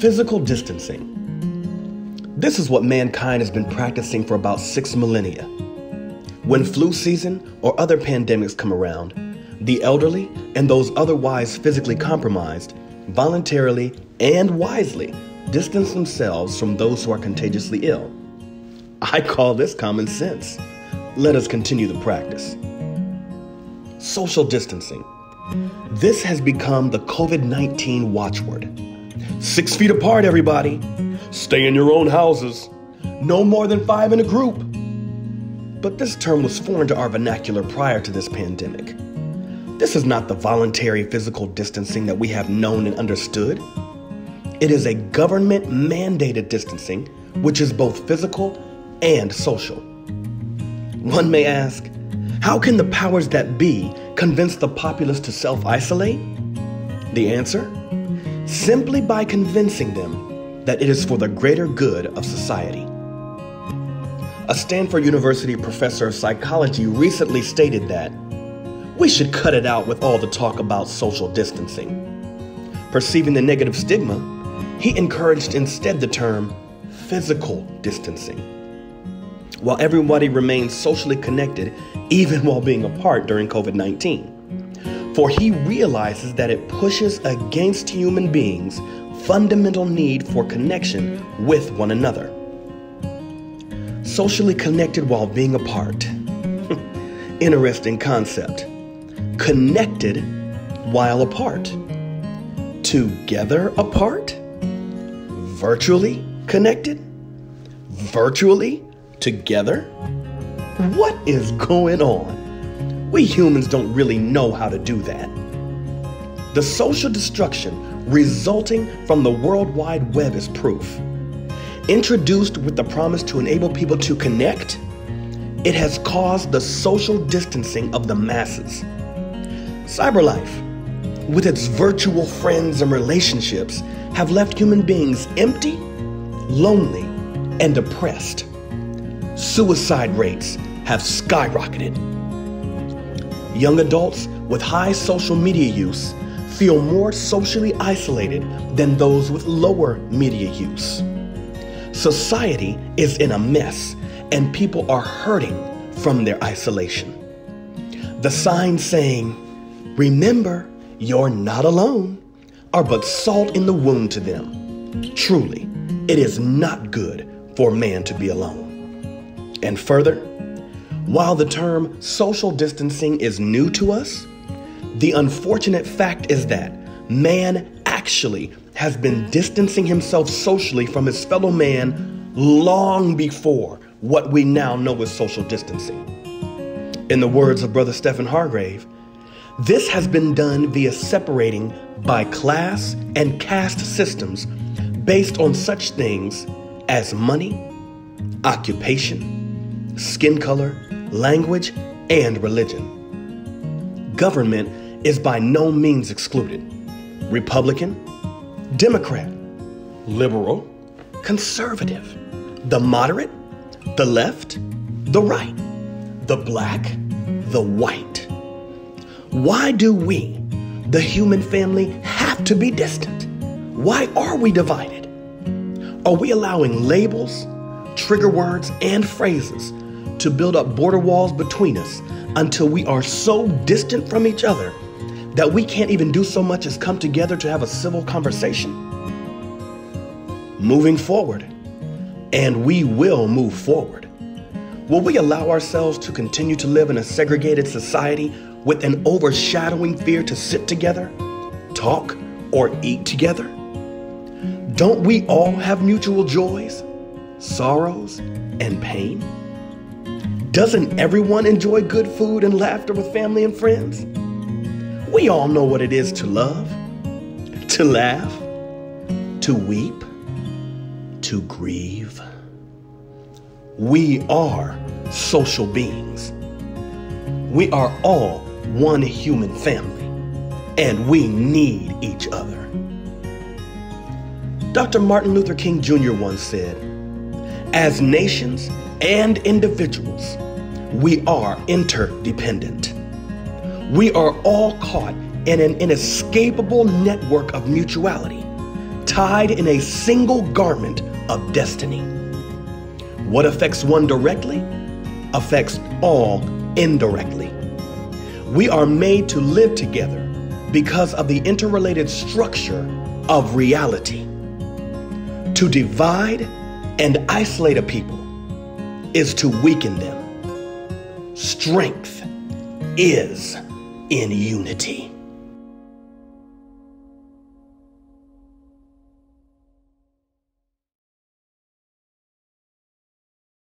Physical distancing. This is what mankind has been practicing for about six millennia. When flu season or other pandemics come around, the elderly and those otherwise physically compromised voluntarily and wisely distance themselves from those who are contagiously ill. I call this common sense. Let us continue the practice. Social distancing. This has become the COVID 19 watchword. Six feet apart, everybody. Stay in your own houses. No more than five in a group. But this term was foreign to our vernacular prior to this pandemic. This is not the voluntary physical distancing that we have known and understood. It is a government mandated distancing, which is both physical and social. One may ask, how can the powers that be convince the populace to self isolate? The answer? Simply by convincing them that it is for the greater good of society. A Stanford University professor of psychology recently stated that we should cut it out with all the talk about social distancing. Perceiving the negative stigma, he encouraged instead the term physical distancing. While everybody remains socially connected, even while being apart during COVID 19. For he realizes that it pushes against human beings' fundamental need for connection with one another. Socially connected while being apart. Interesting concept connected while apart, together apart, virtually connected, virtually together. What is going on? We humans don't really know how to do that. The social destruction resulting from the World Wide Web is proof. Introduced with the promise to enable people to connect, it has caused the social distancing of the masses. Cyberlife, with its virtual friends and relationships, have left human beings empty, lonely, and depressed. Suicide rates have skyrocketed. Young adults with high social media use feel more socially isolated than those with lower media use. Society is in a mess and people are hurting from their isolation. The signs saying, Remember, you're not alone, are but salt in the wound to them. Truly, it is not good for man to be alone. And further, while the term social distancing is new to us, the unfortunate fact is that man actually has been distancing himself socially from his fellow man long before what we now know as social distancing. In the words of Brother Stephen Hargrave, this has been done via separating by class and caste systems based on such things as money, occupation, skin color, language, and religion. Government is by no means excluded. Republican, Democrat, liberal, conservative, the moderate, the left, the right, the black, the white. Why do we, the human family, have to be distant? Why are we divided? Are we allowing labels, trigger words, and phrases to build up border walls between us until we are so distant from each other that we can't even do so much as come together to have a civil conversation? Moving forward, and we will move forward. Will we allow ourselves to continue to live in a segregated society with an overshadowing fear to sit together, talk, or eat together? Don't we all have mutual joys, sorrows, and pain? Doesn't everyone enjoy good food and laughter with family and friends? We all know what it is to love, to laugh, to weep, to grieve. We are social beings. We are all one human family, and we need each other. Dr. Martin Luther King Jr. once said, As nations and individuals, we are interdependent. We are all caught in an inescapable network of mutuality. tied in a single garment of destiny. What affects one directly affects all indirectly. We are made to live together because of the interrelated structure of reality. To divide and isolate a people is to weaken them. Strength is in unity.